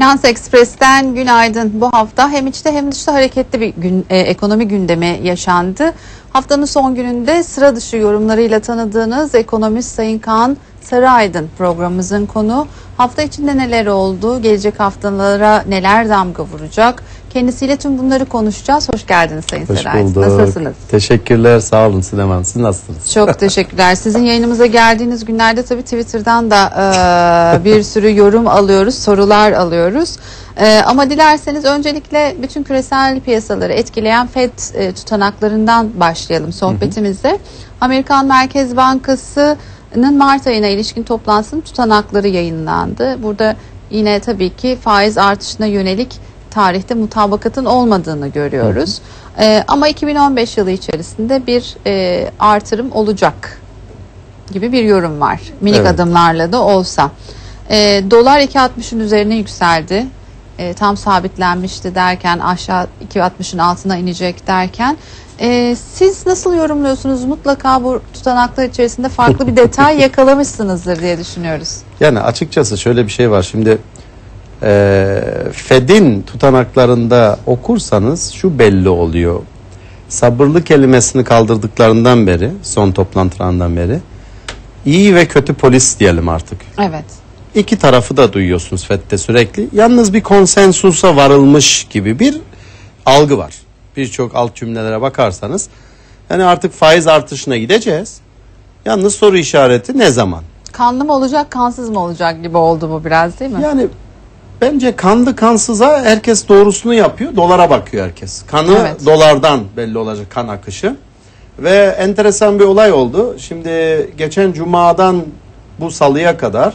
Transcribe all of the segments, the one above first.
Finans Ekspres'ten günaydın. Bu hafta hem içte hem dışta hareketli bir gün, e, ekonomi gündemi yaşandı. Haftanın son gününde sıra dışı yorumlarıyla tanıdığınız ekonomist Sayın Kaan Sarıaydın programımızın konu. Hafta içinde neler oldu, gelecek haftalara neler damga vuracak? Kendisiyle tüm bunları konuşacağız. Hoş geldiniz Sayın Hoş Sarıaydın. bulduk. Nasılsınız? Teşekkürler. Sağ olun Süleyman. Siz nasılsınız? Çok teşekkürler. Sizin yayınımıza geldiğiniz günlerde tabii Twitter'dan da e, bir sürü yorum alıyoruz, sorular alıyoruz. E, ama dilerseniz öncelikle bütün küresel piyasaları etkileyen FED e, tutanaklarından başlayalım sohbetimize. Amerikan Merkez Bankası'nın Mart ayına ilişkin toplantısının tutanakları yayınlandı. Burada yine tabii ki faiz artışına yönelik tarihte mutabakatın olmadığını görüyoruz. Ee, ama 2015 yılı içerisinde bir e, artırım olacak gibi bir yorum var. Minik Evet. adımlarla da olsa. Ee, dolar 2.60'ın üzerine yükseldi. Ee, tam sabitlenmişti derken aşağı 2.60'ın altına inecek derken e, siz nasıl yorumluyorsunuz? Mutlaka bu tutanaklar içerisinde farklı bir detay yakalamışsınızdır diye düşünüyoruz. Yani açıkçası şöyle bir şey var. Şimdi e, Fed'in tutanaklarında okursanız şu belli oluyor. Sabırlı kelimesini kaldırdıklarından beri, son toplantılarından beri iyi ve kötü polis diyelim artık. Evet. İki tarafı da duyuyorsunuz FED'de sürekli. Yalnız bir konsensusa varılmış gibi bir algı var. Birçok alt cümlelere bakarsanız. Yani artık faiz artışına gideceğiz. Yalnız soru işareti ne zaman? Kanlı mı olacak, kansız mı olacak gibi oldu bu biraz değil mi? Yani bence kanlı kansıza herkes doğrusunu yapıyor. Dolara bakıyor herkes. Kanı Evet. dolardan belli olacak kan akışı. Ve enteresan bir olay oldu. Şimdi geçen cumadan bu salıya kadar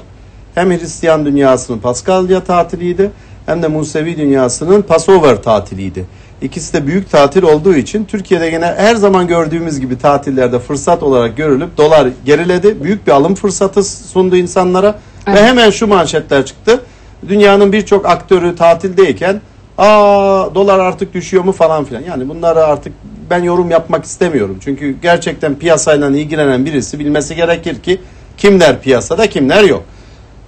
hem Hristiyan dünyasının Paskalya tatiliydi hem de Musevi dünyasının Passover tatiliydi. İkisi de büyük tatil olduğu için Türkiye'de gene her zaman gördüğümüz gibi tatillerde fırsat olarak görülüp dolar geriledi. Büyük bir alım fırsatı sundu insanlara Evet. ve hemen şu manşetler çıktı. Dünyanın birçok aktörü tatildeyken aa dolar artık düşüyor mu falan filan. Yani bunları artık ben yorum yapmak istemiyorum. Çünkü gerçekten piyasayla ilgilenen birisi bilmesi gerekir ki kimler piyasada kimler yok.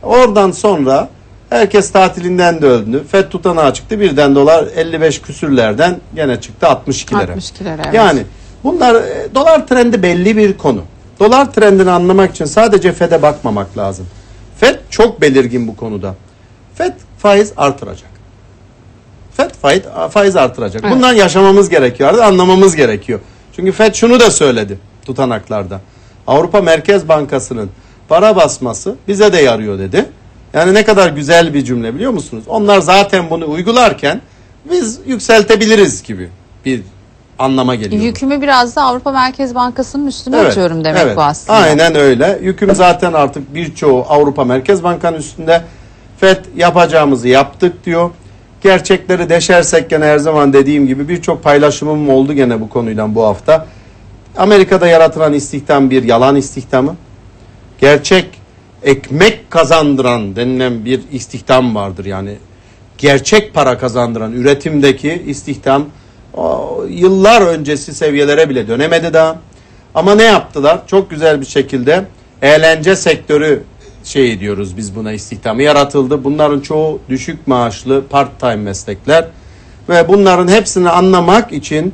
Oradan sonra herkes tatilinden döndü. FED tutanağı çıktı. Birden dolar 55 küsürlerden gene çıktı 62'lere. 62'lere, evet. Yani bunlar e, dolar trendi belli bir konu. Dolar trendini anlamak için sadece FED'e bakmamak lazım. FED çok belirgin bu konuda. FED faiz artıracak. FED faiz, faiz artıracak. Evet. Bundan yaşamamız gerekiyor. Anlamamız gerekiyor. Çünkü FED şunu da söyledi tutanaklarda. Avrupa Merkez Bankası'nın para basması bize de yarıyor dedi. Yani ne kadar güzel bir cümle biliyor musunuz? Onlar zaten bunu uygularken biz yükseltebiliriz gibi bir anlama geliyor. Yükümü biraz da Avrupa Merkez Bankası'nın üstüne Evet, atıyorum demek evet. bu aslında. Aynen öyle. Yüküm zaten artık birçoğu Avrupa Merkez Bankası'nın üstünde. FED yapacağımızı yaptık diyor. Gerçekleri deşersek gene her zaman dediğim gibi birçok paylaşımım oldu gene bu konuyla bu hafta. Amerika'da yaratılan istihdam bir yalan istihdamı. Gerçek ekmek kazandıran denilen bir istihdam vardır yani. Gerçek para kazandıran üretimdeki istihdam o, yıllar öncesi seviyelere bile dönemedi daha. Ama ne yaptılar? Çok güzel bir şekilde eğlence sektörü şey diyoruz biz buna istihdamı yaratıldı. Bunların çoğu düşük maaşlı part-time meslekler ve bunların hepsini anlamak için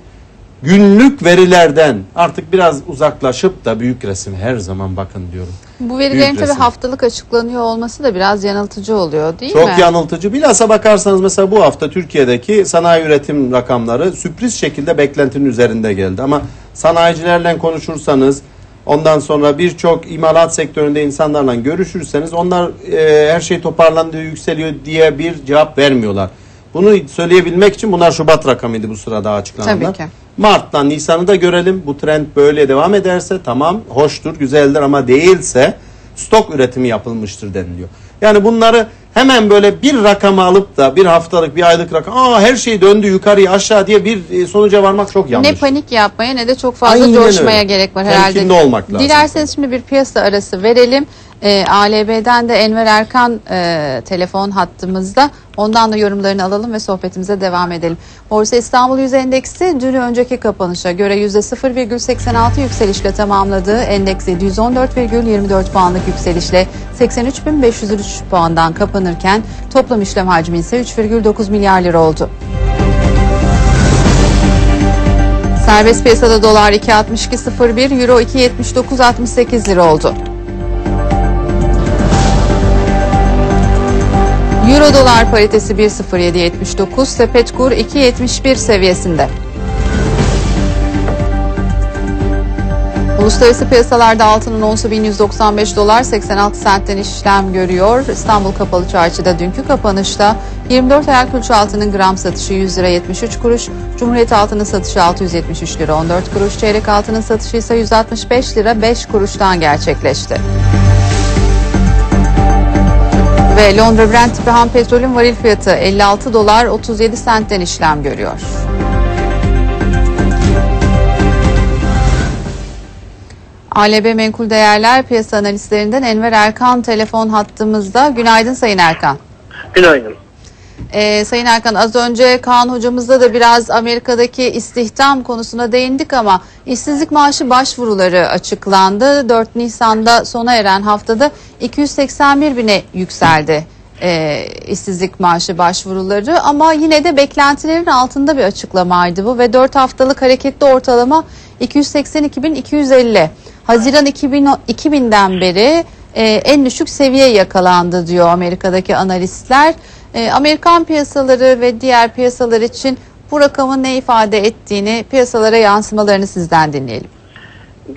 günlük verilerden artık biraz uzaklaşıp da büyük resim her zaman bakın diyorum. Bu verilerin tabii haftalık açıklanıyor olması da biraz yanıltıcı oluyor değil Çok mi? yanıltıcı. Bilhassa bakarsanız mesela bu hafta Türkiye'deki sanayi üretim rakamları sürpriz şekilde beklentinin üzerinde geldi. Ama sanayicilerle konuşursanız ondan sonra birçok imalat sektöründe insanlarla görüşürseniz onlar e, her şey toparlandı yükseliyor diye bir cevap vermiyorlar. Bunu söyleyebilmek için bunlar Şubat rakamıydı bu sırada açıklananlar. Tabii ki. Mart'tan Nisan'ı da görelim. Bu trend böyle devam ederse tamam hoştur, güzeldir ama değilse stok üretimi yapılmıştır deniliyor. Yani bunları hemen böyle bir rakama alıp da bir haftalık bir aylık rakam aa her şey döndü yukarıya aşağı diye bir e, sonuca varmak çok yanlış. Ne panik yapmaya ne de çok fazla Aynen coşmaya öyle. gerek var herhalde. Temkinli olmak lazım. Dilerseniz şimdi bir piyasa arası verelim. E, ALB'den de Enver Erkan e, telefon hattımızda. Ondan da yorumlarını alalım ve sohbetimize devam edelim. Borsa İstanbul Yüz Endeksi dün önceki kapanışa göre %0,86 yükselişle tamamladığı endeks 714,24 puanlık yükselişle 83.503 puandan kapanırken toplam işlem hacmi ise 3,9 milyar lira oldu. Serbest piyasada dolar 2.62.01, euro 2.79.68 lira oldu. Euro dolar paritesi 1.0779, sepet kur 2.71 seviyesinde. Uluslararası piyasalarda altının onsu 1195 dolar 86 sentten işlem görüyor. İstanbul Kapalı Çarşı'da dünkü kapanışta 24 ayak külçe altının gram satışı 100 lira 73 kuruş, Cumhuriyet altının satışı 673 lira 14 kuruş, çeyrek altının satışı ise 165 lira 5 kuruştan gerçekleşti. Ve Londra Brent tipi ham petrolün varil fiyatı 56 dolar 37 sentten işlem görüyor. ALB Menkul Değerler Piyasa Analistlerinden Enver Erkan telefon hattımızda. Günaydın Sayın Erkan. Günaydın. Ee, Sayın Erkan az önce Kaan hocamızda da biraz Amerika'daki istihdam konusuna değindik ama işsizlik maaşı başvuruları açıklandı. 4 Nisan'da sona eren haftada 281 bine yükseldi e, işsizlik maaşı başvuruları ama yine de beklentilerin altında bir açıklamaydı bu ve 4 haftalık hareketli ortalama 282.250. Haziran 2000, 2000'den beri e, en düşük seviye yakalandı diyor Amerika'daki analistler. E, Amerikan piyasaları ve diğer piyasalar için bu rakamın ne ifade ettiğini piyasalara yansımalarını sizden dinleyelim.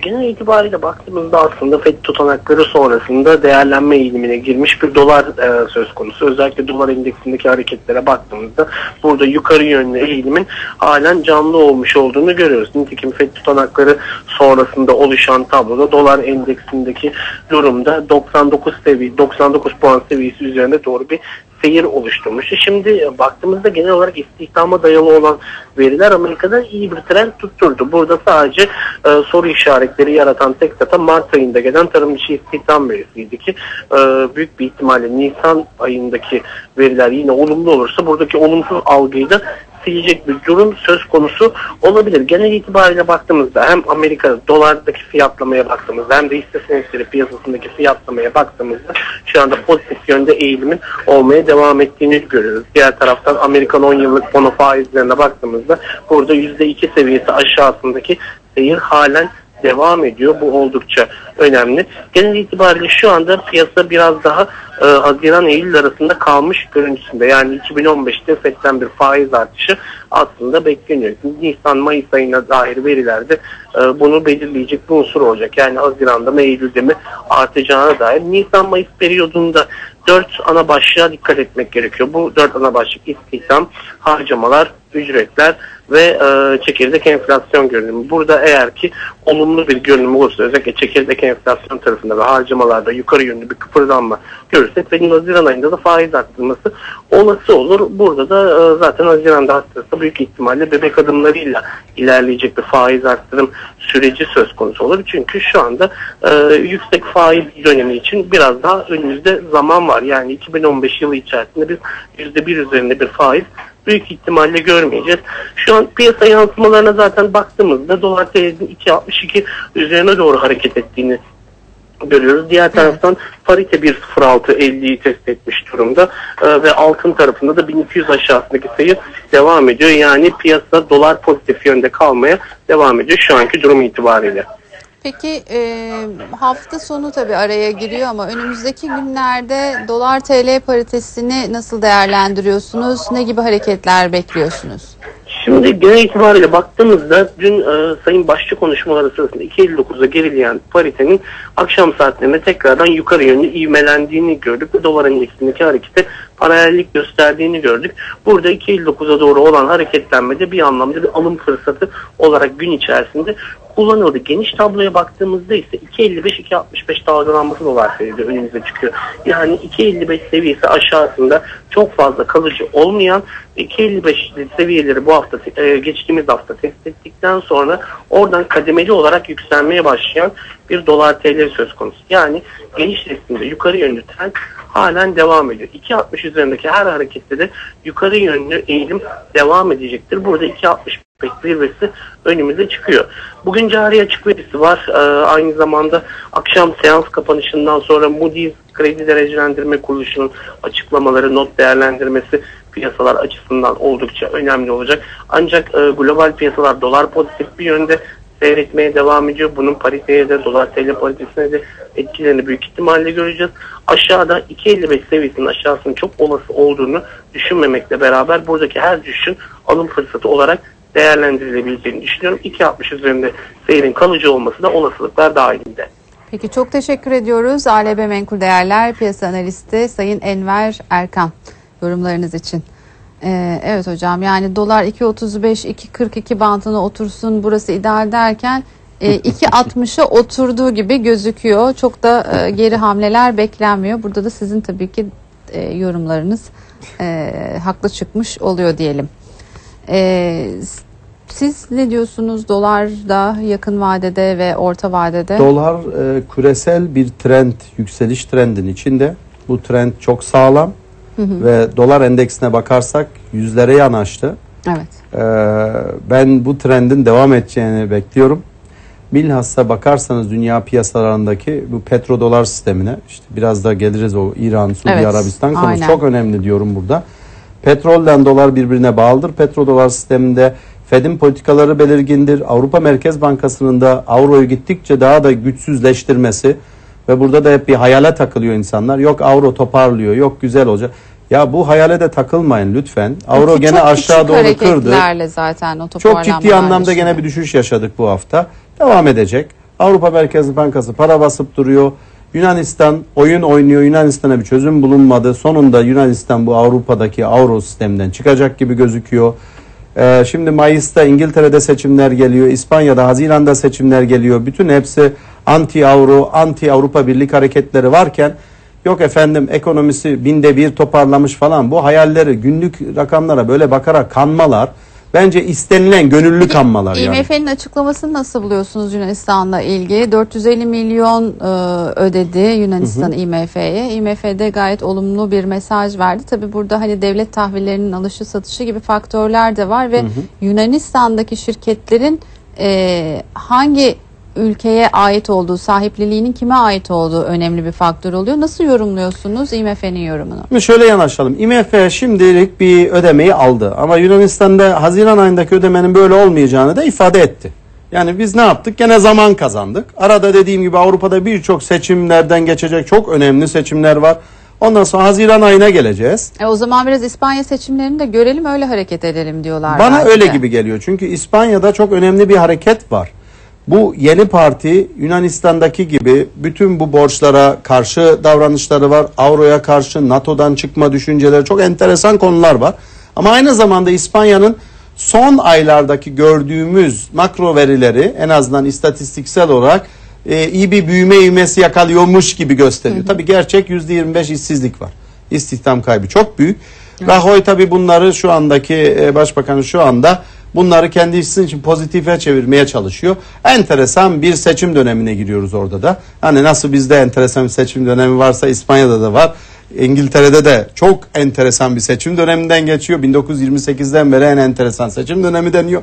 Genel itibariyle baktığımızda aslında FED tutanakları sonrasında değerlenme eğilimine girmiş bir dolar e, söz konusu. Özellikle dolar endeksindeki hareketlere baktığımızda burada yukarı yönlü eğilimin halen canlı olmuş olduğunu görüyoruz. Nitekim FED tutanakları sonrasında oluşan tabloda dolar endeksindeki durumda 99 seviye 99 puan seviyesi üzerinde doğru bir seyir oluşturmuştu. Şimdi baktığımızda genel olarak istihdama dayalı olan veriler Amerika'da iyi bir trend tutturdu. Burada sadece e, soru işaretleri yaratan tek data Mart ayında gelen tarım dışı istihdam verisiydi ki e, büyük bir ihtimalle Nisan ayındaki veriler yine olumlu olursa buradaki olumsuz algıyı da silecek bir durum söz konusu olabilir. Genel itibariyle baktığımızda hem Amerika dolardaki fiyatlamaya baktığımızda hem de hisse senetleri piyasasındaki fiyatlamaya baktığımızda şu anda pozitif yönde eğilimin olmaya devam ettiğini görüyoruz. Diğer taraftan Amerikan 10 yıllık bono faizlerine baktığımızda burada %2 seviyesi aşağısındaki seyir halen devam ediyor. Bu oldukça önemli. Genel itibariyle şu anda piyasa biraz daha e, Haziran-Eylül arasında kalmış görüntüsünde. Yani 2015'te FED'den bir faiz artışı aslında bekleniyor. Nisan-Mayıs ayına dair verilerde e, bunu belirleyecek bir unsur olacak. Yani Haziran'da mı Eylül'de mi artacağına dair. Nisan-Mayıs periyodunda dört ana başlığa dikkat etmek gerekiyor. Bu dört ana başlık istihdam, harcamalar, ücretler ve e, çekirdek enflasyon görünümü. Burada eğer ki olumlu bir görünüm olursa özellikle çekirdek enflasyon tarafında ve harcamalarda yukarı yönlü bir kıpırdanma görürsek ve Haziran ayında da faiz arttırması olası olur. Burada da e, zaten Haziran'da arttırırsa büyük ihtimalle bebek adımlarıyla ilerleyecek bir faiz arttırım süreci söz konusu olur. Çünkü şu anda e, yüksek faiz dönemi için biraz daha önümüzde zaman var. Yani 2015 yılı içerisinde biz %1 üzerinde bir faiz büyük ihtimalle görmeyeceğiz. Şu an piyasa yansımalarına zaten baktığımızda dolar TL'nin 2.62 üzerine doğru hareket ettiğini görüyoruz. Diğer taraftan parite 1.06.50'yi test etmiş durumda ee, ve altın tarafında da 1200 aşağısındaki sayı devam ediyor. Yani piyasa dolar pozitif yönde kalmaya devam ediyor şu anki durum itibariyle. Peki e, hafta sonu tabii araya giriyor ama önümüzdeki günlerde dolar TL paritesini nasıl değerlendiriyorsunuz? Ne gibi hareketler bekliyorsunuz? Şimdi genel itibariyle baktığımızda dün e, Sayın Başçı konuşmaları sırasında 2.59'a gerileyen paritenin akşam saatlerinde tekrardan yukarı yönlü ivmelendiğini gördük ve dolar endeksindeki harekete paralellik gösterdiğini gördük. Burada 2.59'a doğru olan hareketlenmede bir anlamda bir alım fırsatı olarak gün içerisinde kullanıldı. Geniş tabloya baktığımızda ise 2.55-2.65 dalgalanması dolar seride önümüze çıkıyor. Yani 2.55 seviyesi aşağısında çok fazla kalıcı olmayan 2.55 seviyeleri bu hafta e, geçtiğimiz hafta test ettikten sonra oradan kademeli olarak yükselmeye başlayan bir dolar TL söz konusu. Yani geniş resimde yukarı yönlü trend halen devam ediyor. 2.60 üzerindeki her harekette de yukarı yönlü eğilim devam edecektir. Burada 2.60 zirvesi önümüze çıkıyor. Bugün cari açık verisi var. Ee, aynı zamanda akşam seans kapanışından sonra Moody's Kredi Derecelendirme Kuruluşu'nun açıklamaları, not değerlendirmesi piyasalar açısından oldukça önemli olacak. Ancak e, global piyasalar dolar pozitif bir yönde seyretmeye devam ediyor. Bunun pariteye de dolar TL paritesine de etkilerini büyük ihtimalle göreceğiz. Aşağıda 2.55 seviyesinin aşağısının çok olası olduğunu düşünmemekle beraber buradaki her düşüşün alım fırsatı olarak değerlendirilebileceğini düşünüyorum. 2.60 üzerinde seyrin kalıcı olması da olasılıklar dahilinde. Peki çok teşekkür ediyoruz. ALB Menkul Değerler Piyasa Analisti Sayın Enver Erkan yorumlarınız için. Ee, evet hocam yani dolar 2.35 2.42 bantına otursun burası ideal derken e, 2.60'a oturduğu gibi gözüküyor. Çok da e, geri hamleler beklenmiyor. Burada da sizin tabii ki e, yorumlarınız e, haklı çıkmış oluyor diyelim. E, siz ne diyorsunuz dolarda yakın vadede ve orta vadede? Dolar e, küresel bir trend, yükseliş trendin içinde. Bu trend çok sağlam ve dolar endeksine bakarsak yüzlere yanaştı. Evet. E, ben bu trendin devam edeceğini bekliyorum. Bilhassa bakarsanız dünya piyasalarındaki bu petrodolar sistemine işte biraz da geliriz o İran, Suudi Evet, Arabistan konusu aynen. çok önemli diyorum burada. Petrolden dolar birbirine bağlıdır. Petrodolar sisteminde Fed'in politikaları belirgindir. Avrupa Merkez Bankası'nın da avroyu gittikçe daha da güçsüzleştirmesi ve burada da hep bir hayale takılıyor insanlar. Yok avro toparlıyor, yok güzel olacak. Ya bu hayale de takılmayın lütfen. Avro Ki gene aşağı doğru kırdı. zaten o Çok ciddi anlamda dışında. gene bir düşüş yaşadık bu hafta. Devam edecek. Avrupa Merkez Bankası para basıp duruyor. Yunanistan oyun oynuyor. Yunanistan'a bir çözüm bulunmadı. Sonunda Yunanistan bu Avrupa'daki avro sisteminden çıkacak gibi gözüküyor. Ee, şimdi Mayıs'ta İngiltere'de seçimler geliyor. İspanya'da Haziran'da seçimler geliyor. Bütün hepsi anti avro, anti Avrupa Birlik hareketleri varken yok efendim ekonomisi binde bir toparlamış falan. Bu hayalleri günlük rakamlara böyle bakarak kanmalar bence istenilen gönüllü kanmalar yani. IMF'nin açıklamasını nasıl buluyorsunuz Yunanistan'la ilgili? 450 milyon e, ödedi Yunanistan IMF'ye. IMF'de gayet olumlu bir mesaj verdi. Tabi burada hani devlet tahvillerinin alışı satışı gibi faktörler de var ve Yunanistan'daki şirketlerin e, hangi ülkeye ait olduğu, sahipliliğinin kime ait olduğu önemli bir faktör oluyor. Nasıl yorumluyorsunuz IMF'nin yorumunu? Şimdi şöyle yanaşalım. IMF şimdilik bir ödemeyi aldı ama Yunanistan'da Haziran ayındaki ödemenin böyle olmayacağını da ifade etti. Yani biz ne yaptık? Gene zaman kazandık. Arada dediğim gibi Avrupa'da birçok seçimlerden geçecek çok önemli seçimler var. Ondan sonra Haziran ayına geleceğiz. E, o zaman biraz İspanya seçimlerini de görelim öyle hareket edelim diyorlar. Bana belki öyle gibi geliyor. Çünkü İspanya'da çok önemli bir hareket var. Bu yeni parti Yunanistan'daki gibi bütün bu borçlara karşı davranışları var. Avroya karşı NATO'dan çıkma düşünceleri çok enteresan konular var. Ama aynı zamanda İspanya'nın son aylardaki gördüğümüz makro verileri en azından istatistiksel olarak e, iyi bir büyüme ivmesi yakalıyormuş gibi gösteriyor. Tabii gerçek %25 işsizlik var. İstihdam kaybı çok büyük. Rajoy tabii bunları şu andaki e, başbakanı şu anda bunları kendisi için pozitife çevirmeye çalışıyor. Enteresan bir seçim dönemine giriyoruz orada da. Hani nasıl bizde enteresan bir seçim dönemi varsa İspanya'da da var. İngiltere'de de çok enteresan bir seçim döneminden geçiyor. 1928'den beri en enteresan seçim dönemi deniyor.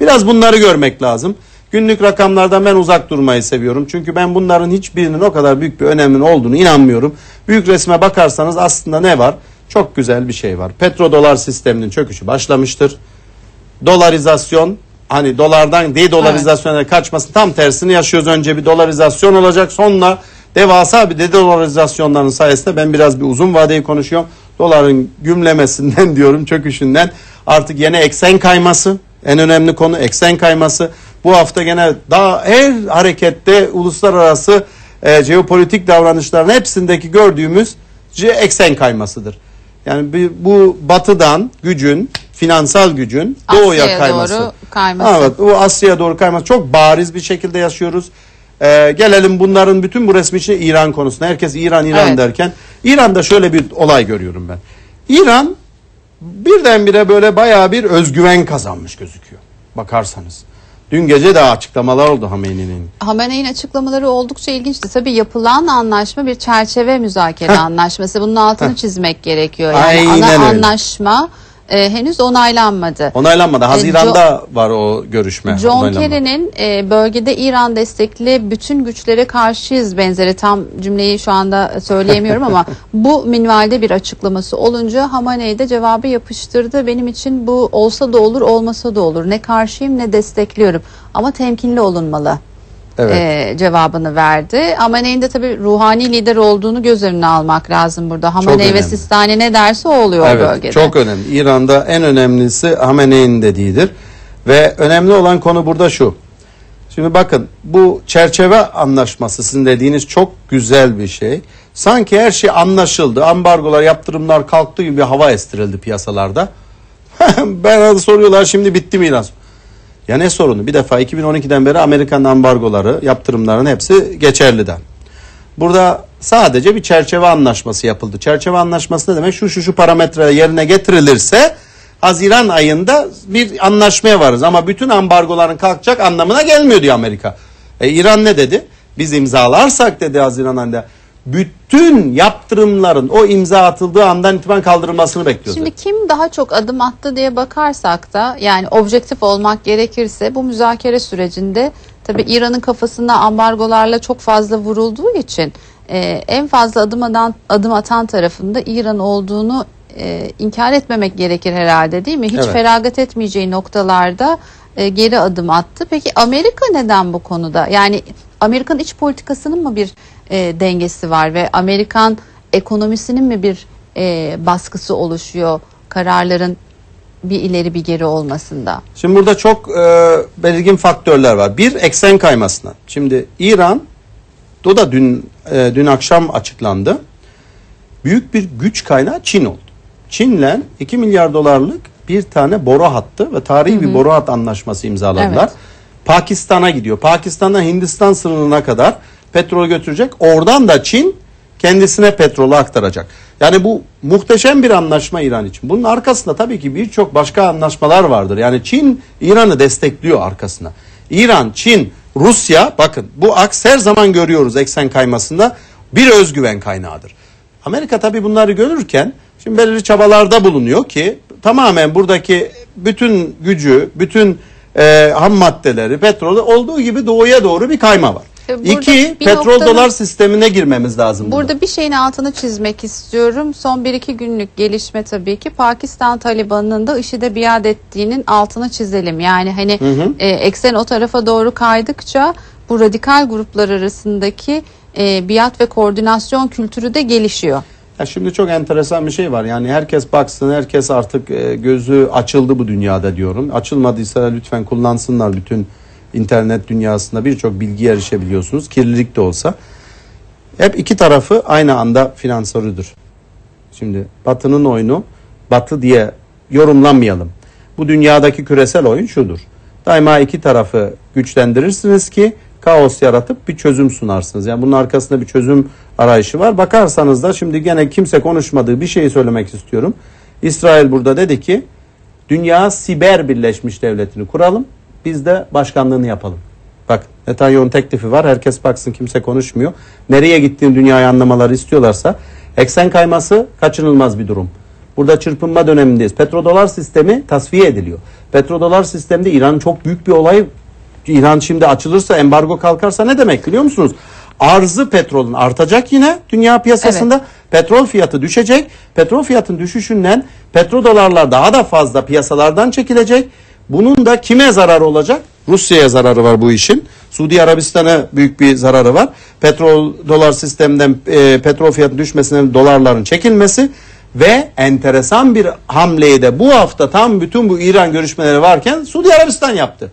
Biraz bunları görmek lazım. Günlük rakamlardan ben uzak durmayı seviyorum. Çünkü ben bunların hiçbirinin o kadar büyük bir önemin olduğunu inanmıyorum. Büyük resme bakarsanız aslında ne var? Çok güzel bir şey var. Petrodolar sisteminin çöküşü başlamıştır. Dolarizasyon hani dolardan de-dolarizasyona kaçmasın tam tersini yaşıyoruz. Önce bir dolarizasyon olacak sonra devasa bir de-dolarizasyonların sayesinde ben biraz bir uzun vadeyi konuşuyorum. Doların gümlemesinden diyorum çöküşünden artık yeni eksen kayması en önemli konu eksen kayması. Bu hafta gene daha her harekette uluslararası e, jeopolitik davranışların hepsindeki gördüğümüz eksen kaymasıdır. Yani bu batıdan gücün, finansal gücün doğuya Asya'ya kayması. doğru kayması. Evet, o Asya'ya doğru kayması çok bariz bir şekilde yaşıyoruz. Ee, gelelim bunların bütün bu resmi içine İran konusuna. Herkes İran İran Evet. derken İran'da şöyle bir olay görüyorum ben. İran birdenbire böyle bayağı bir özgüven kazanmış gözüküyor. Bakarsanız. Dün gece de açıklamalar oldu. Hamene'nin açıklamaları oldukça ilginçti. Tabii yapılan anlaşma bir çerçeve müzakere anlaşması. Bunun altını çizmek gerekiyor. Yani Aynen ana öyle. anlaşma e, henüz onaylanmadı. Onaylanmadı. E, Haziran'da var o görüşme. John. Kerry'nin e, bölgede İran destekli bütün güçlere karşıyız benzeri tam cümleyi şu anda söyleyemiyorum ama bu minvalde bir açıklaması olunca Hamaney de cevabı yapıştırdı. Benim için bu olsa da olur olmasa da olur. Ne karşıyım ne destekliyorum ama temkinli olunmalı. Evet. e, cevabını verdi. Hamaney'in de tabii ruhani lider olduğunu göz önüne almak lazım burada. Hamaney ve. Sistani ne derse o oluyor o Evet, bölgede. çok önemli. İran'da en önemlisi Hamene'in dediğidir. Ve önemli olan konu burada şu. Şimdi bakın bu çerçeve anlaşması sizin dediğiniz çok güzel bir şey. Sanki her şey anlaşıldı. Ambargolar, yaptırımlar kalktı gibi bir hava estirildi piyasalarda. ben soruyorlar şimdi bitti mi İran? Ya ne sorunu? Bir defa 2012'den beri Amerikan ambargoları, yaptırımların hepsi geçerliden. Burada sadece bir çerçeve anlaşması yapıldı. Çerçeve anlaşması ne demek? Şu şu şu parametre yerine getirilirse Haziran ayında bir anlaşmaya varız. Ama bütün ambargoların kalkacak anlamına gelmiyor diyor Amerika. E, İran ne dedi? Biz imzalarsak dedi Haziran ayında bütün yaptırımların o imza atıldığı andan itibaren kaldırılmasını bekliyoruz. Şimdi kim daha çok adım attı diye bakarsak da yani objektif olmak gerekirse bu müzakere sürecinde tabii İran'ın kafasında ambargolarla çok fazla vurulduğu için e, en fazla adım atan, adım atan tarafında İran olduğunu e, inkar etmemek gerekir herhalde değil mi? Hiç Evet. feragat etmeyeceği noktalarda e, geri adım attı. Peki Amerika neden bu konuda? Yani Amerikan iç politikasının mı bir e, dengesi var ve Amerikan ekonomisinin mi bir e, baskısı oluşuyor kararların bir ileri bir geri olmasında? Şimdi burada çok e, belirgin faktörler var. Bir eksen kaymasına. Şimdi İran o da dün e, dün akşam açıklandı. Büyük bir güç kaynağı Çin oldu. Çin'le 2 milyar dolarlık bir tane boru hattı ve tarihi bir boru hat anlaşması imzaladılar. Evet. Pakistan'a gidiyor. Pakistan'dan Hindistan sınırına kadar petrol götürecek. Oradan da Çin kendisine petrolü aktaracak. Yani bu muhteşem bir anlaşma İran için. Bunun arkasında tabii ki birçok başka anlaşmalar vardır. Yani Çin İran'ı destekliyor arkasına. İran, Çin, Rusya bakın bu aks her zaman görüyoruz eksen kaymasında bir özgüven kaynağıdır. Amerika tabii bunları görürken şimdi belirli çabalarda bulunuyor ki tamamen buradaki bütün gücü, bütün e, ham maddeleri, petrolü olduğu gibi doğuya doğru bir kayma var. E, burada İki, petrol noktanın- dolar sistemine girmemiz lazım. burada. Burada bir şeyin altını çizmek istiyorum. Son bir iki günlük gelişme tabii ki Pakistan Taliban'ın da IŞİD'e biat ettiğinin altını çizelim. Yani hani e, eksen o tarafa doğru kaydıkça bu radikal gruplar arasındaki e, biat ve koordinasyon kültürü de gelişiyor. Ya şimdi çok enteresan bir şey var. Yani herkes baksın, herkes artık e, gözü açıldı bu dünyada diyorum. Açılmadıysa lütfen kullansınlar bütün internet dünyasında birçok bilgiye erişebiliyorsunuz. Kirlilik de olsa. Hep iki tarafı aynı anda finansörüdür. Şimdi Batı'nın oyunu Batı diye yorumlamayalım. Bu dünyadaki küresel oyun şudur. Daima iki tarafı güçlendirirsiniz ki kaos yaratıp bir çözüm sunarsınız. Yani bunun arkasında bir çözüm arayışı var. Bakarsanız da şimdi gene kimse konuşmadığı bir şeyi söylemek istiyorum. İsrail burada dedi ki dünya siber birleşmiş devletini kuralım. Biz de başkanlığını yapalım. Bak Netanyahu'nun teklifi var. Herkes baksın kimse konuşmuyor. Nereye gittiğini dünyayı anlamaları istiyorlarsa eksen kayması kaçınılmaz bir durum. Burada çırpınma dönemindeyiz. Petrodolar sistemi tasfiye ediliyor. Petrodolar sistemde İran çok büyük bir olay. İran şimdi açılırsa embargo kalkarsa ne demek biliyor musunuz? Arzı petrolün artacak yine dünya piyasasında. Petrol fiyatı düşecek. Petrol fiyatının düşüşünden petrodolarlar daha da fazla piyasalardan çekilecek. Bunun da kime zararı olacak? Rusya'ya zararı var bu işin. Suudi Arabistan'a büyük bir zararı var. Petrol dolar sistemden e, petrol fiyatı düşmesinden dolarların çekilmesi ve enteresan bir hamleyi de bu hafta tam bütün bu İran görüşmeleri varken Suudi Arabistan yaptı.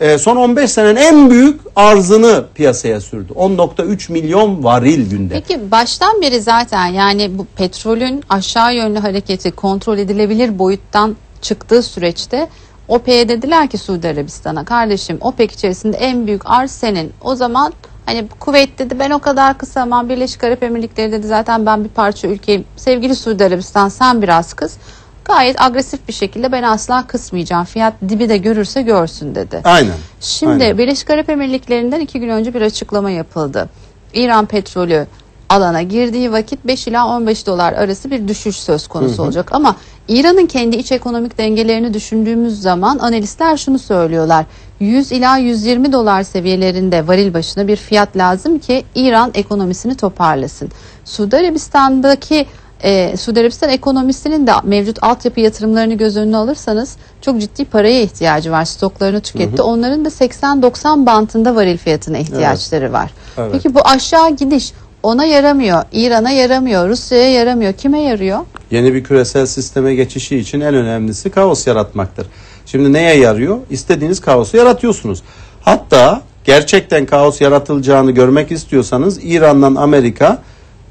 e, son 15 senenin en büyük arzını piyasaya sürdü. 10.3 milyon varil günde. Peki baştan beri zaten yani bu petrolün aşağı yönlü hareketi kontrol edilebilir boyuttan çıktığı süreçte OPEC'e dediler ki Suudi Arabistan'a kardeşim OPEC içerisinde en büyük arz senin. O zaman hani Kuveyt dedi ben o kadar kısamam Birleşik Arap Emirlikleri dedi zaten ben bir parça ülkeyim. Sevgili Suudi Arabistan sen biraz kız. Gayet agresif bir şekilde ben asla kısmayacağım. Fiyat dibi de görürse görsün dedi. Aynen. Şimdi Aynen. Birleşik Arap Emirlikleri'nden iki gün önce bir açıklama yapıldı. İran petrolü alana girdiği vakit 5 ila 15 dolar arası bir düşüş söz konusu olacak. Ama İran'ın kendi iç ekonomik dengelerini düşündüğümüz zaman analistler şunu söylüyorlar. 100 ila 120 dolar seviyelerinde varil başına bir fiyat lazım ki İran ekonomisini toparlasın. Suudi Arabistan'daki e, Suudi Arabistan ekonomisinin de mevcut altyapı yatırımlarını göz önüne alırsanız çok ciddi paraya ihtiyacı var. Stoklarını tüketti. Onların da 80-90 bantında varil fiyatına ihtiyaçları var. Evet. Peki bu aşağı gidiş ona yaramıyor, İran'a yaramıyor, Rusya'ya yaramıyor. Kime yarıyor? Yeni bir küresel sisteme geçişi için en önemlisi kaos yaratmaktır. Şimdi neye yarıyor? İstediğiniz kaosu yaratıyorsunuz. Hatta gerçekten kaos yaratılacağını görmek istiyorsanız İran'dan Amerika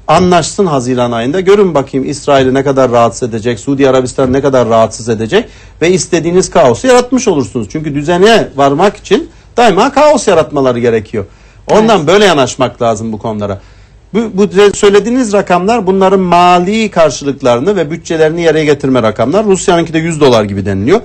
anlaşsın Haziran ayında. Görün bakayım İsrail'i ne kadar rahatsız edecek, Suudi Arabistan ne kadar rahatsız edecek ve istediğiniz kaosu yaratmış olursunuz. Çünkü düzene varmak için daima kaos yaratmaları gerekiyor. Ondan Evet. böyle yanaşmak lazım bu konulara. Bu, bu söylediğiniz rakamlar bunların mali karşılıklarını ve bütçelerini yere getirme rakamlar. Rusya'nınki de 100 dolar gibi deniliyor.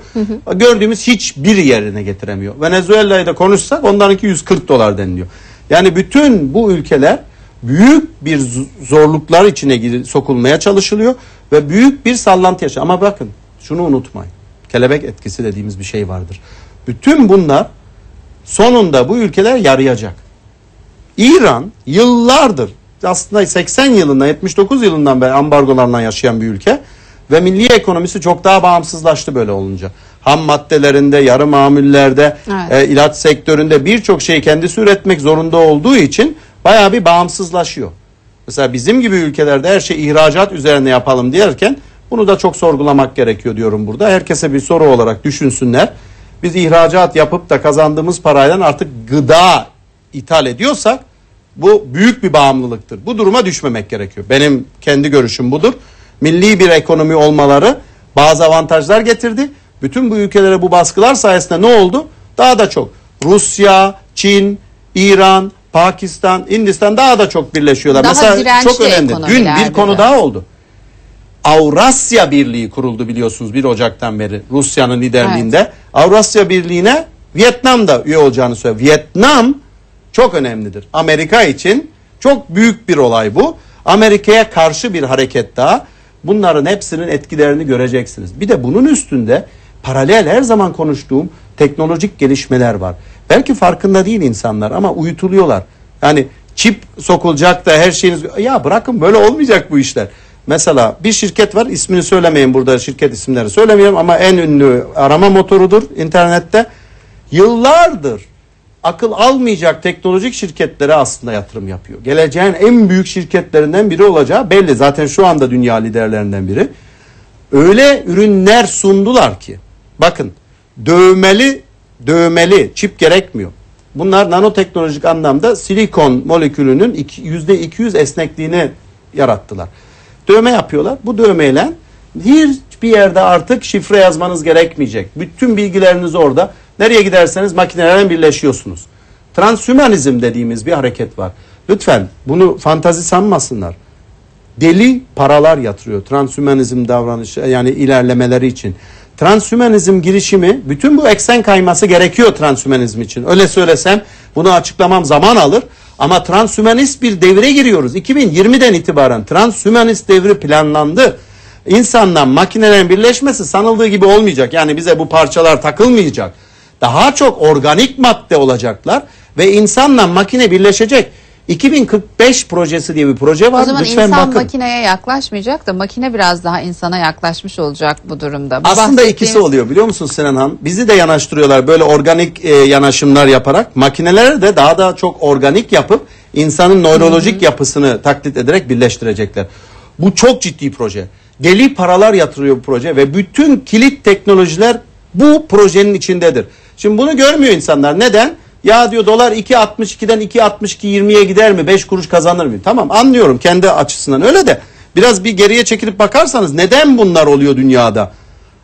Gördüğümüz hiçbir yerine getiremiyor. Venezuela'yı da konuşsak onlarınki 140 dolar deniliyor. Yani bütün bu ülkeler büyük bir zorluklar içine sokulmaya çalışılıyor ve büyük bir sallantı yaşıyor. Ama bakın şunu unutmayın. Kelebek etkisi dediğimiz bir şey vardır. Bütün bunlar sonunda bu ülkeler yarayacak. İran yıllardır aslında 80 yılından 79 yılından beri ambargolarla yaşayan bir ülke ve milli ekonomisi çok daha bağımsızlaştı böyle olunca. Ham maddelerinde, yarı mamullerde, Evet. e, ilaç sektöründe birçok şeyi kendisi üretmek zorunda olduğu için bayağı bir bağımsızlaşıyor. Mesela bizim gibi ülkelerde her şey ihracat üzerine yapalım derken bunu da çok sorgulamak gerekiyor diyorum burada. Herkese bir soru olarak düşünsünler. Biz ihracat yapıp da kazandığımız parayla artık gıda ithal ediyorsak bu büyük bir bağımlılıktır. Bu duruma düşmemek gerekiyor. Benim kendi görüşüm budur. Milli bir ekonomi olmaları bazı avantajlar getirdi. Bütün bu ülkelere bu baskılar sayesinde ne oldu? Daha da çok. Rusya, Çin, İran, Pakistan, Hindistan daha da çok birleşiyorlar. Daha Mesela çok önemli. Dün bir konu de. daha oldu. Avrasya Birliği kuruldu biliyorsunuz 1 Ocak'tan beri Rusya'nın liderliğinde. Avrasya Birliği'ne Vietnam da üye olacağını söylüyor. Vietnam çok önemlidir. Amerika için çok büyük bir olay bu. Amerika'ya karşı bir hareket daha. Bunların hepsinin etkilerini göreceksiniz. Bir de bunun üstünde paralel her zaman konuştuğum teknolojik gelişmeler var. Belki farkında değil insanlar ama uyutuluyorlar. Yani çip sokulacak da her şeyiniz ya bırakın böyle olmayacak bu işler. Mesela bir şirket var ismini söylemeyin burada şirket isimleri söylemiyorum ama en ünlü arama motorudur internette. Yıllardır akıl almayacak teknolojik şirketlere aslında yatırım yapıyor. Geleceğin en büyük şirketlerinden biri olacağı belli. Zaten şu anda dünya liderlerinden biri. Öyle ürünler sundular ki bakın dövmeli dövmeli çip gerekmiyor. Bunlar nanoteknolojik anlamda silikon molekülünün yüzde 200 esnekliğini yarattılar. Dövme yapıyorlar. Bu dövmeyle hiçbir yerde artık şifre yazmanız gerekmeyecek. Bütün bilgileriniz orada. Nereye giderseniz makinelerle birleşiyorsunuz. Transhümanizm dediğimiz bir hareket var. Lütfen bunu fantazi sanmasınlar deli paralar yatırıyor transhümanizm davranışı yani ilerlemeleri için. Transhümanizm girişimi bütün bu eksen kayması gerekiyor transhümanizm için. Öyle söylesem bunu açıklamam zaman alır. Ama transhümanist bir devre giriyoruz. 2020'den itibaren transhümanist devri planlandı. İnsanla makinelerin birleşmesi sanıldığı gibi olmayacak. Yani bize bu parçalar takılmayacak. Daha çok organik madde olacaklar ve insanla makine birleşecek. 2045 projesi diye bir proje var. O zaman Lütfen insan bakın. makineye yaklaşmayacak da makine biraz daha insana yaklaşmış olacak bu durumda. Bu Aslında bahsettiğimiz- ikisi oluyor biliyor musun Sinan Han? Bizi de yanaştırıyorlar böyle organik e, yanaşımlar yaparak. Makineleri de daha da çok organik yapıp insanın nörolojik yapısını taklit ederek birleştirecekler. Bu çok ciddi proje. Deli paralar yatırıyor bu proje ve bütün kilit teknolojiler bu projenin içindedir. Şimdi bunu görmüyor insanlar. Neden? Ya diyor dolar 2.62'den 2.62 20'ye gider mi? 5 kuruş kazanır mı? Tamam anlıyorum kendi açısından öyle de biraz bir geriye çekilip bakarsanız neden bunlar oluyor dünyada?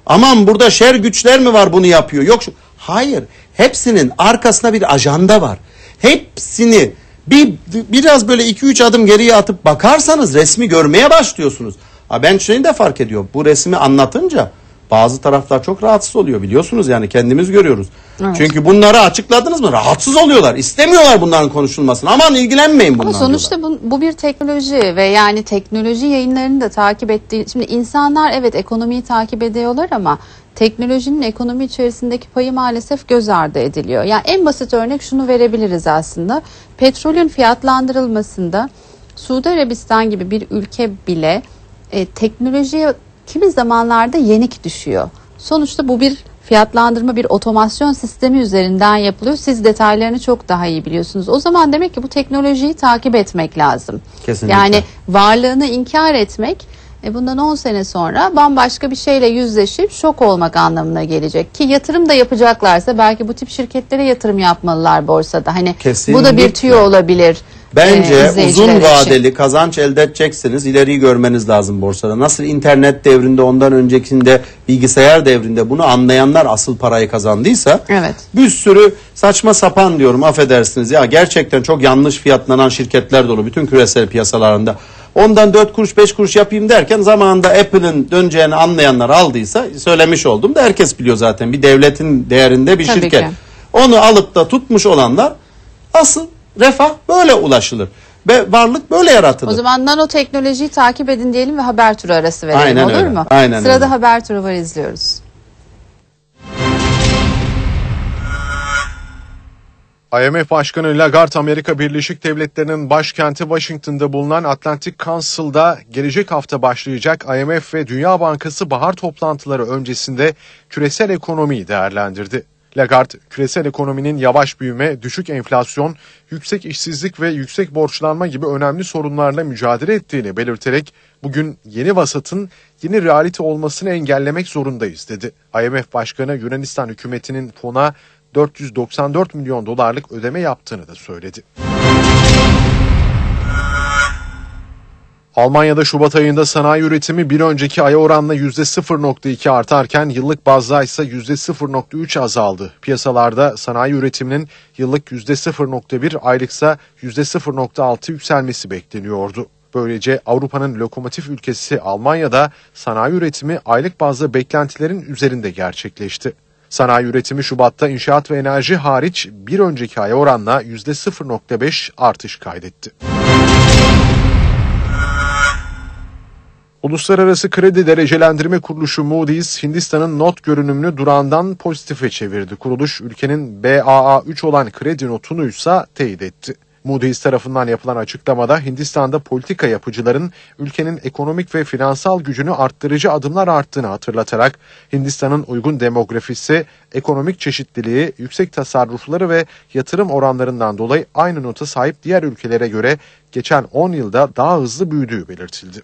Aman burada şer güçler mi var bunu yapıyor? Yok şu. Hayır. Hepsinin arkasında bir ajanda var. Hepsini bir biraz böyle 2-3 adım geriye atıp bakarsanız resmi görmeye başlıyorsunuz. Ha ben şeyi de fark ediyorum. Bu resmi anlatınca bazı taraflar çok rahatsız oluyor biliyorsunuz yani kendimiz görüyoruz. Evet. Çünkü bunları açıkladınız mı? Rahatsız oluyorlar. İstemiyorlar bunların konuşulmasını. Aman ilgilenmeyin bunlarla. Ama sonuçta bu, bu bir teknoloji ve yani teknoloji yayınlarını da takip ettiği şimdi insanlar evet ekonomiyi takip ediyorlar ama teknolojinin ekonomi içerisindeki payı maalesef göz ardı ediliyor. Yani en basit örnek şunu verebiliriz aslında. Petrolün fiyatlandırılmasında Suudi Arabistan gibi bir ülke bile e, teknolojiye kimi zamanlarda yenik düşüyor. Sonuçta bu bir fiyatlandırma bir otomasyon sistemi üzerinden yapılıyor. Siz detaylarını çok daha iyi biliyorsunuz. O zaman demek ki bu teknolojiyi takip etmek lazım. Kesinlikle. Yani varlığını inkar etmek e bundan 10 sene sonra bambaşka bir şeyle yüzleşip şok olmak anlamına gelecek. Ki yatırım da yapacaklarsa belki bu tip şirketlere yatırım yapmalılar borsada. Hani bu da Kesinlikle. bir tüyo olabilir. Bence e, uzun için. vadeli kazanç elde edeceksiniz. ileriyi görmeniz lazım borsada. Nasıl internet devrinde ondan öncekinde bilgisayar devrinde bunu anlayanlar asıl parayı kazandıysa Evet. bir sürü saçma sapan diyorum affedersiniz ya gerçekten çok yanlış fiyatlanan şirketler dolu bütün küresel piyasalarında. Ondan 4 kuruş 5 kuruş yapayım derken zamanında Apple'ın döneceğini anlayanlar aldıysa söylemiş oldum da herkes biliyor zaten bir devletin değerinde bir Tabii şirket. ki. Onu alıp da tutmuş olanlar asıl refah böyle ulaşılır. Ve varlık böyle yaratılır. O zaman nanoteknolojiyi takip edin diyelim ve haber turu arası verelim Aynen olur öyle, mu? aynen Sırada öyle. haber turu var izliyoruz. IMF Başkanı Lagarde Amerika Birleşik Devletleri'nin başkenti Washington'da bulunan Atlantic Council'da gelecek hafta başlayacak IMF ve Dünya Bankası bahar toplantıları öncesinde küresel ekonomiyi değerlendirdi. Lagarde, küresel ekonominin yavaş büyüme, düşük enflasyon, yüksek işsizlik ve yüksek borçlanma gibi önemli sorunlarla mücadele ettiğini belirterek bugün yeni vasatın yeni realite olmasını engellemek zorundayız dedi. IMF Başkanı Yunanistan hükümetinin fona 494 milyon dolarlık ödeme yaptığını da söyledi. Almanya'da Şubat ayında sanayi üretimi bir önceki aya oranla %0.2 artarken yıllık bazda ise %0.3 azaldı. Piyasalarda sanayi üretiminin yıllık %0.1 aylıksa %0.6 yükselmesi bekleniyordu. Böylece Avrupa'nın lokomotif ülkesi Almanya'da sanayi üretimi aylık bazda beklentilerin üzerinde gerçekleşti. Sanayi üretimi Şubat'ta inşaat ve enerji hariç bir önceki aya oranla %0.5 artış kaydetti. Uluslararası Kredi Derecelendirme Kuruluşu Moody's, Hindistan'ın not görünümünü durağından pozitife çevirdi. Kuruluş, ülkenin BAA3 olan kredi notunu ise teyit etti. Moody's tarafından yapılan açıklamada Hindistan'da politika yapıcıların ülkenin ekonomik ve finansal gücünü arttırıcı adımlar arttığını hatırlatarak Hindistan'ın uygun demografisi, ekonomik çeşitliliği, yüksek tasarrufları ve yatırım oranlarından dolayı aynı nota sahip diğer ülkelere göre geçen 10 yılda daha hızlı büyüdüğü belirtildi.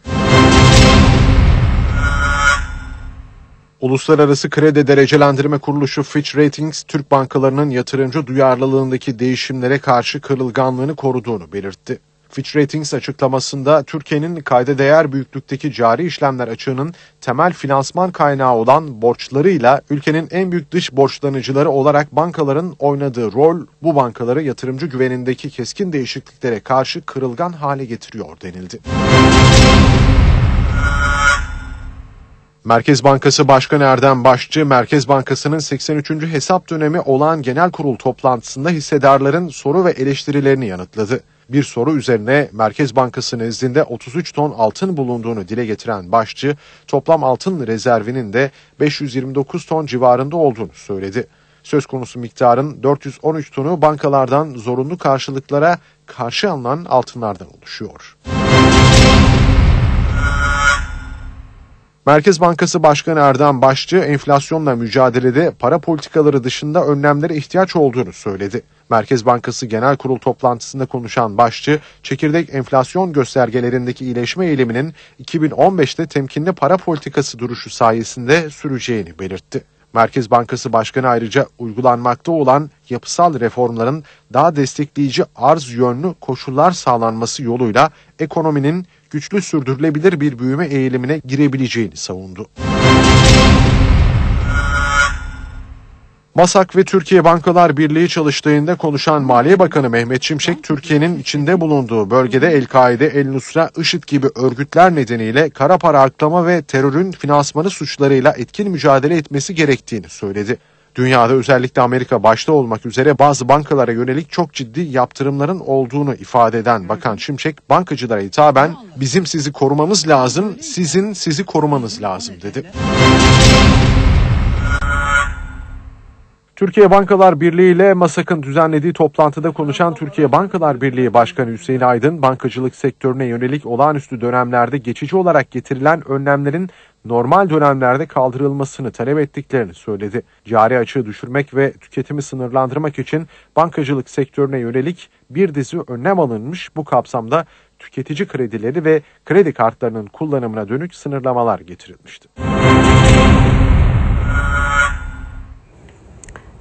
Uluslararası Kredi Derecelendirme Kuruluşu Fitch Ratings, Türk bankalarının yatırımcı duyarlılığındaki değişimlere karşı kırılganlığını koruduğunu belirtti. Fitch Ratings açıklamasında Türkiye'nin kayda değer büyüklükteki cari işlemler açığının temel finansman kaynağı olan borçlarıyla ülkenin en büyük dış borçlanıcıları olarak bankaların oynadığı rol bu bankaları yatırımcı güvenindeki keskin değişikliklere karşı kırılgan hale getiriyor denildi. Merkez Bankası Başkanı Erdem Başçı, Merkez Bankası'nın 83. hesap dönemi olan genel kurul toplantısında hissedarların soru ve eleştirilerini yanıtladı. Bir soru üzerine Merkez Bankası nezdinde 33 ton altın bulunduğunu dile getiren Başçı, toplam altın rezervinin de 529 ton civarında olduğunu söyledi. Söz konusu miktarın 413 tonu bankalardan zorunlu karşılıklara karşı alınan altınlardan oluşuyor. Merkez Bankası Başkanı Erdem Başçı enflasyonla mücadelede para politikaları dışında önlemlere ihtiyaç olduğunu söyledi. Merkez Bankası Genel Kurul toplantısında konuşan Başçı, çekirdek enflasyon göstergelerindeki iyileşme eğiliminin 2015'te temkinli para politikası duruşu sayesinde süreceğini belirtti. Merkez Bankası Başkanı ayrıca uygulanmakta olan yapısal reformların daha destekleyici arz yönlü koşullar sağlanması yoluyla ekonominin güçlü sürdürülebilir bir büyüme eğilimine girebileceğini savundu. MASAK ve Türkiye Bankalar Birliği çalıştığında konuşan Maliye Bakanı Mehmet Şimşek, Türkiye'nin içinde bulunduğu bölgede El-Kaide, El-Nusra, IŞİD gibi örgütler nedeniyle kara para aklama ve terörün finansmanı suçlarıyla etkin mücadele etmesi gerektiğini söyledi. Dünyada özellikle Amerika başta olmak üzere bazı bankalara yönelik çok ciddi yaptırımların olduğunu ifade eden Bakan Şimşek, bankacılara hitaben bizim sizi korumamız lazım, sizin sizi korumanız lazım dedi. Türkiye Bankalar Birliği ile MASAK'ın düzenlediği toplantıda konuşan Türkiye Bankalar Birliği Başkanı Hüseyin Aydın, bankacılık sektörüne yönelik olağanüstü dönemlerde geçici olarak getirilen önlemlerin normal dönemlerde kaldırılmasını talep ettiklerini söyledi. Cari açığı düşürmek ve tüketimi sınırlandırmak için bankacılık sektörüne yönelik bir dizi önlem alınmış. Bu kapsamda tüketici kredileri ve kredi kartlarının kullanımına dönük sınırlamalar getirilmişti.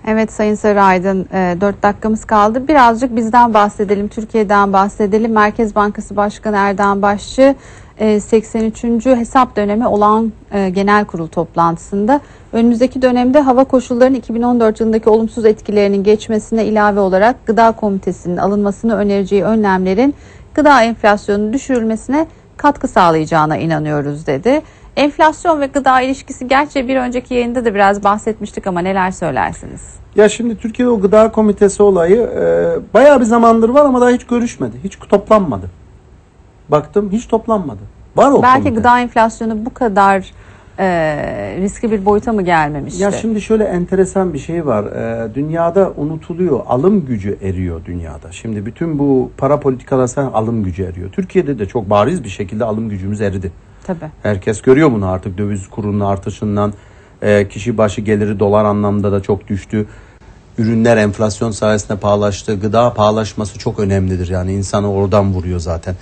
Evet Sayın Sarı Aydın 4 dakikamız kaldı. Birazcık bizden bahsedelim, Türkiye'den bahsedelim. Merkez Bankası Başkanı Erdoğan Başçı e, 83. hesap dönemi olan e, genel kurul toplantısında önümüzdeki dönemde hava koşullarının 2014 yılındaki olumsuz etkilerinin geçmesine ilave olarak gıda komitesinin alınmasını önereceği önlemlerin gıda enflasyonunun düşürülmesine katkı sağlayacağına inanıyoruz dedi. Enflasyon ve gıda ilişkisi gerçi bir önceki yayında da biraz bahsetmiştik ama neler söylersiniz? Ya şimdi Türkiye'de o gıda komitesi olayı e, bayağı bir zamandır var ama daha hiç görüşmedi. Hiç toplanmadı. Baktım hiç toplanmadı. Var o Belki komite. gıda enflasyonu bu kadar e, riskli bir boyuta mı gelmemişti? Ya şimdi şöyle enteresan bir şey var. Ee, dünyada unutuluyor. Alım gücü eriyor dünyada. Şimdi bütün bu para politikalarından alım gücü eriyor. Türkiye'de de çok bariz bir şekilde alım gücümüz eridi. Tabii. Herkes görüyor bunu artık döviz kurunun artışından e, kişi başı geliri dolar anlamda da çok düştü. Ürünler enflasyon sayesinde pahalaştı. Gıda pahalaşması çok önemlidir. Yani insanı oradan vuruyor zaten.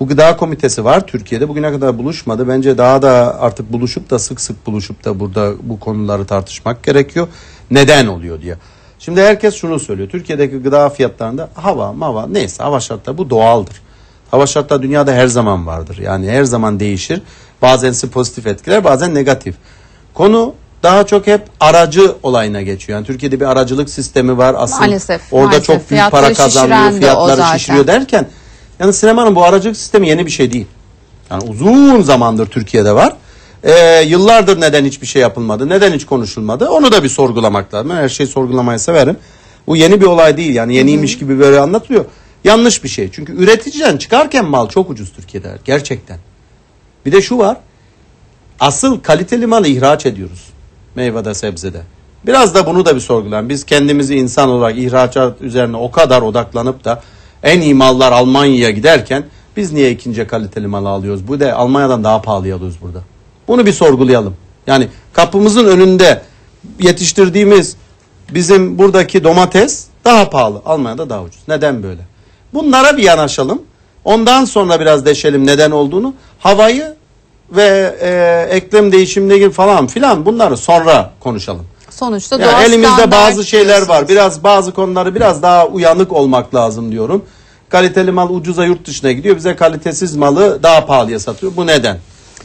Bu gıda komitesi var Türkiye'de. Bugüne kadar buluşmadı. Bence daha da artık buluşup da sık sık buluşup da burada bu konuları tartışmak gerekiyor. Neden oluyor diye. Şimdi herkes şunu söylüyor. Türkiye'deki gıda fiyatlarında hava, mava neyse hava şartları bu doğaldır. Hava şartları dünyada her zaman vardır. Yani her zaman değişir. Bazen pozitif etkiler bazen negatif. Konu daha çok hep aracı olayına geçiyor. Yani Türkiye'de bir aracılık sistemi var. Asıl Maalesef, orada maalesef. çok büyük Fiyatları para kazanıyor, fiyatları şişiriyor derken yani sinemanın bu aracılık sistemi yeni bir şey değil. Yani uzun zamandır Türkiye'de var. Ee, yıllardır neden hiçbir şey yapılmadı, neden hiç konuşulmadı onu da bir sorgulamak lazım. Ben her şeyi sorgulamayı severim. Bu yeni bir olay değil yani yeniymiş gibi böyle anlatılıyor. Yanlış bir şey. Çünkü üreticiden çıkarken mal çok ucuz Türkiye'de gerçekten. Bir de şu var. Asıl kaliteli malı ihraç ediyoruz. Meyvede, sebzede. Biraz da bunu da bir sorgulayalım. Biz kendimizi insan olarak ihracat üzerine o kadar odaklanıp da en iyi mallar Almanya'ya giderken biz niye ikinci kaliteli mal alıyoruz? Bu da Almanya'dan daha pahalı alıyoruz burada. Bunu bir sorgulayalım. Yani kapımızın önünde yetiştirdiğimiz bizim buradaki domates daha pahalı. Almanya'da daha ucuz. Neden böyle? Bunlara bir yanaşalım. Ondan sonra biraz deşelim neden olduğunu. Havayı ve e, eklem değişimle ilgili falan filan bunları sonra konuşalım. Sonuçta Yani doğal elimizde bazı şeyler var. Biraz bazı konuları biraz daha uyanık olmak lazım diyorum. Kaliteli mal ucuza yurt dışına gidiyor. Bize kalitesiz malı daha pahalıya satıyor. Bu neden?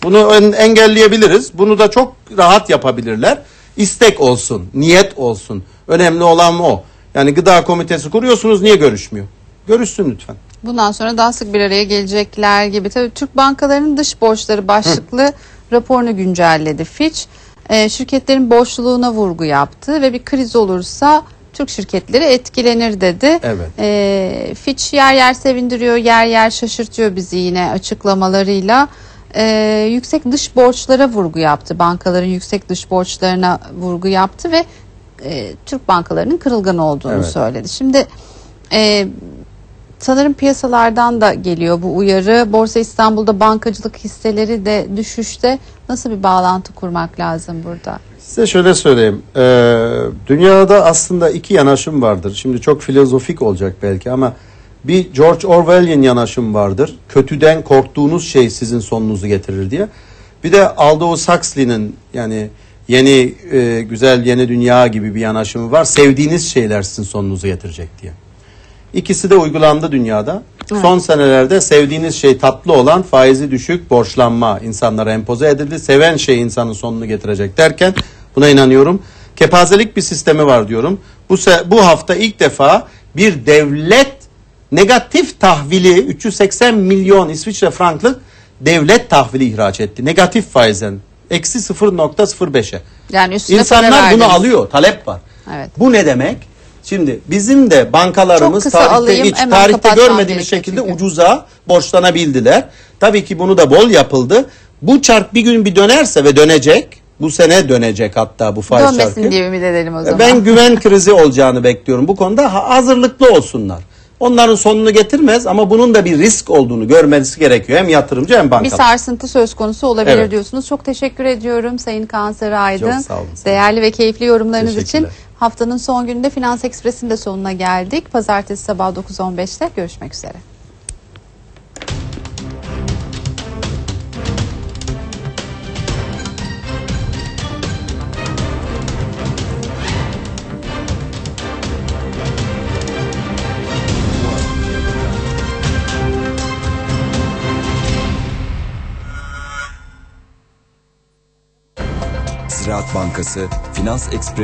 Bunu en- engelleyebiliriz. Bunu da çok rahat yapabilirler. İstek olsun, niyet olsun. Önemli olan o. Yani gıda komitesi kuruyorsunuz niye görüşmüyor? Görüşsün lütfen. Bundan sonra daha sık bir araya gelecekler gibi. Tabii Türk bankalarının dış borçları başlıklı raporunu güncelledi Fitch. Ee, şirketlerin borçluluğuna vurgu yaptı ve bir kriz olursa Türk şirketleri etkilenir dedi. Evet. Ee, Fitch yer yer sevindiriyor, yer yer şaşırtıyor bizi yine açıklamalarıyla. Ee, yüksek dış borçlara vurgu yaptı. Bankaların yüksek dış borçlarına vurgu yaptı ve e, Türk bankalarının kırılgan olduğunu Evet. söyledi. Şimdi e, sanırım piyasalardan da geliyor bu uyarı. Borsa İstanbul'da bankacılık hisseleri de düşüşte. Nasıl bir bağlantı kurmak lazım burada? Size şöyle söyleyeyim. Ee, dünyada aslında iki yanaşım vardır. Şimdi çok filozofik olacak belki ama bir George Orwellian yanaşım vardır. Kötüden korktuğunuz şey sizin sonunuzu getirir diye. Bir de Aldous Huxley'nin yani yeni e, güzel yeni dünya gibi bir yanaşımı var. Sevdiğiniz şeyler sizin sonunuzu getirecek diye. İkisi de uygulandı dünyada. Son senelerde sevdiğiniz şey tatlı olan faizi düşük borçlanma insanlara empoze edildi. Seven şey insanın sonunu getirecek derken buna inanıyorum. Kepazelik bir sistemi var diyorum. Bu bu hafta ilk defa bir devlet negatif tahvili 380 milyon İsviçre franklık devlet tahvili ihraç etti. Negatif faizden eksi 0.05'e. Yani İnsanlar bunu alıyor. Talep var. Evet. Bu ne demek? Şimdi bizim de bankalarımız tarihte alayım, hiç tarihte görmediğimiz şekilde çünkü. ucuza borçlanabildiler. Tabii ki bunu da bol yapıldı. Bu çark bir gün bir dönerse ve dönecek. Bu sene dönecek hatta bu faiz Dönmesin çarkı. diye ümit edelim o zaman. Ben güven krizi olacağını bekliyorum. Bu konuda ha- hazırlıklı olsunlar. Onların sonunu getirmez ama bunun da bir risk olduğunu görmesi gerekiyor. Hem yatırımcı hem bir bankalar. sarsıntı söz konusu olabilir Evet. diyorsunuz. Çok teşekkür ediyorum Sayın Kaan Sarıaydın. Çok sağ olun. Değerli ve keyifli yorumlarınız için haftanın son gününde Finans Ekspres'in de sonuna geldik. Pazartesi sabah 9.15'te görüşmek üzere. Bankası Finans Ekspres